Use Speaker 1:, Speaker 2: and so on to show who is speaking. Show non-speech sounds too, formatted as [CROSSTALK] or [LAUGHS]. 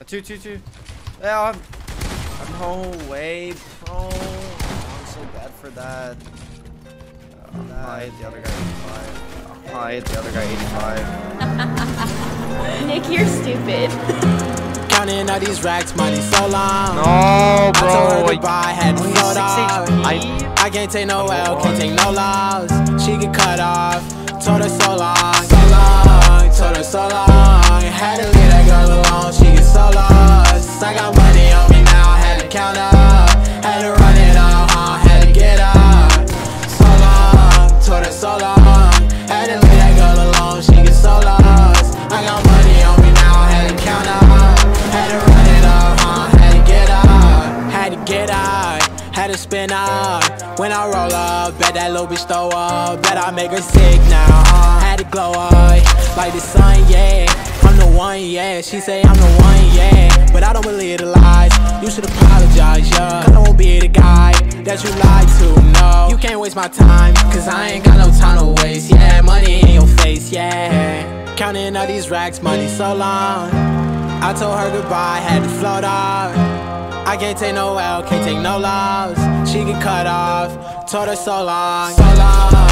Speaker 1: A two, two, two. Yeah, I'm, I'm no way, bro. I'm so bad for that. Uh, I hit the other guy 85. I hit the other guy 85. [LAUGHS]
Speaker 2: Nick, you're stupid.
Speaker 3: Counting all these racks, money so long.
Speaker 1: No,
Speaker 3: I told her
Speaker 1: bro.
Speaker 3: goodbye, had to
Speaker 1: Only
Speaker 3: float
Speaker 1: 6
Speaker 3: off.
Speaker 1: HP.
Speaker 3: I can't take no L, can't take no loss. She get cut off. Told her so long, so long. Told her so long. Now, had to count up. Had to run it up, huh? Had to get up. So long, told her so long. Had to leave that girl alone, she get so lost. I got money on me now, had to count up. Had to run it up, huh? Had to get up. Had to get out, had to spin out. When I roll up, bet that little bitch throw up. Bet I make her sick now, huh? Had to glow up like the sun, yeah. I'm the one, yeah. She say I'm the one, yeah. But I don't believe the lies. You should apologize, yeah. Cause I won't be the guy that you lied to, no. You can't waste my time, cause I ain't got no time to waste, yeah. Money in your face, yeah. Counting all these racks, money so long. I told her goodbye, had to float off. I can't take no L, can't take no loss. She get cut off. Told her so long, so long.